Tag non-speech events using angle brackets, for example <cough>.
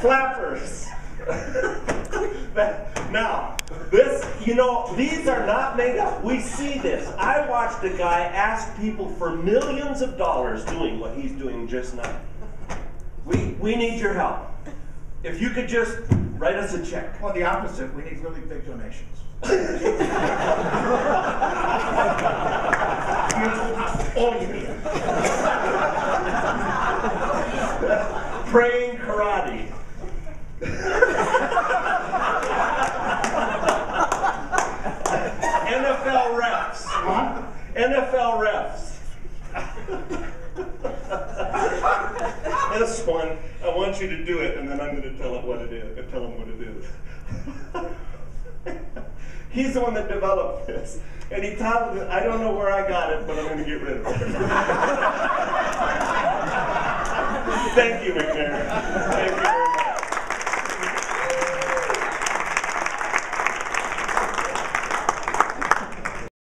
Flappers. <laughs> Now, this, you know, these are not made up. We see this. I watched a guy ask people for millions of dollars doing what he's doing just now. We, we need your help. If you could just write us a check. Well, the opposite, we need really big donations. All you need. Praying karate. NFL refs. Huh? NFL refs. this one, I want you to do it, and then I'm going to tell it what it is. Uh, tell him what it is. <laughs> He's the one that developed this, and he taught. I don't know where I got it, but I'm going to get rid of it. <laughs> Thank you, McNair. Thank you